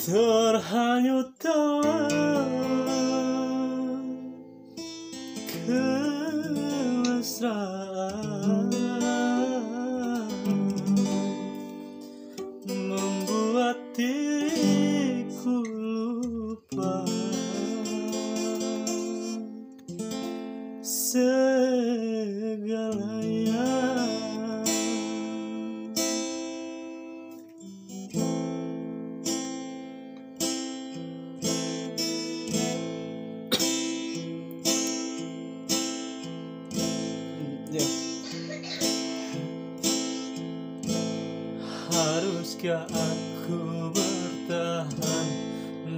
terhanyut dalam Haruskah aku bertahan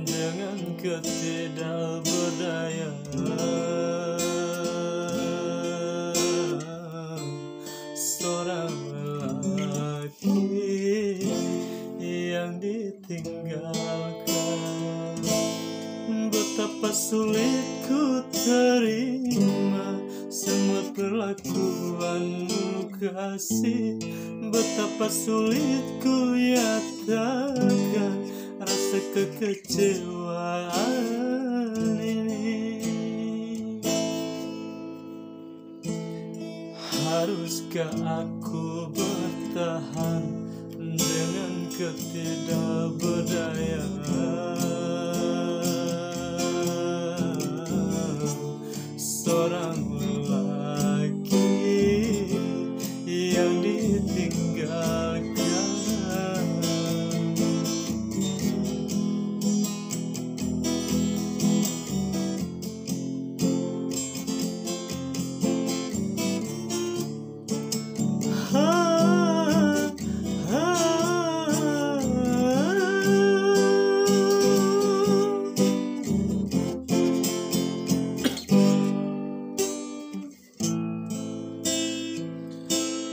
dengan ketidakberdayaan seorang lelaki yang ditinggalkan? Betapa sulit ku terima semua perlakuanmu kasih Betapa sulit ku nyatakan rasa kekecewaan ini. Haruskah aku bertahan dengan ketidakberdayaan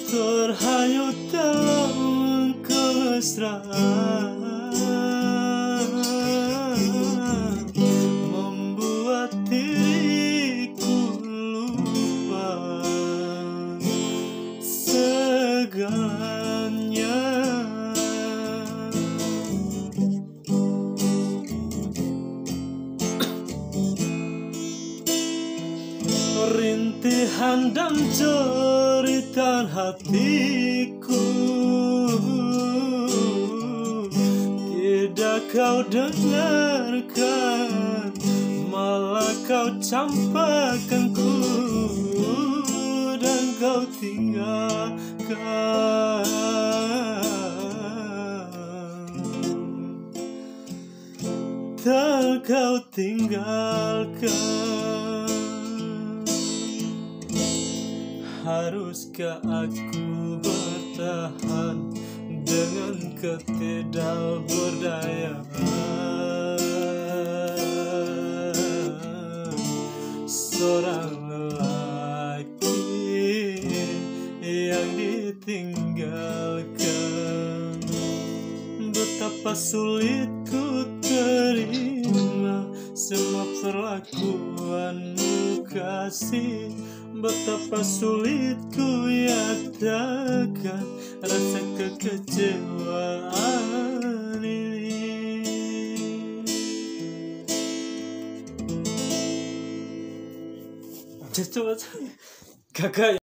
terhanyut dalam kemesraan. Membuat diriku lupa segalanya. Rintihan dan jeritan hatiku. Tidak kau dengarkan malah kau campakkan ku dan kau tinggalkan. Tak kau tinggalkan Haruskah aku bertahan dengan ketidakberdayaan? Seorang lelaki yang ditinggalkan. Betapa sulit ku terima semua perlakuanmu kasih Betapa sulit ku nyatakan rasa kekecewaan ini. Coba kakak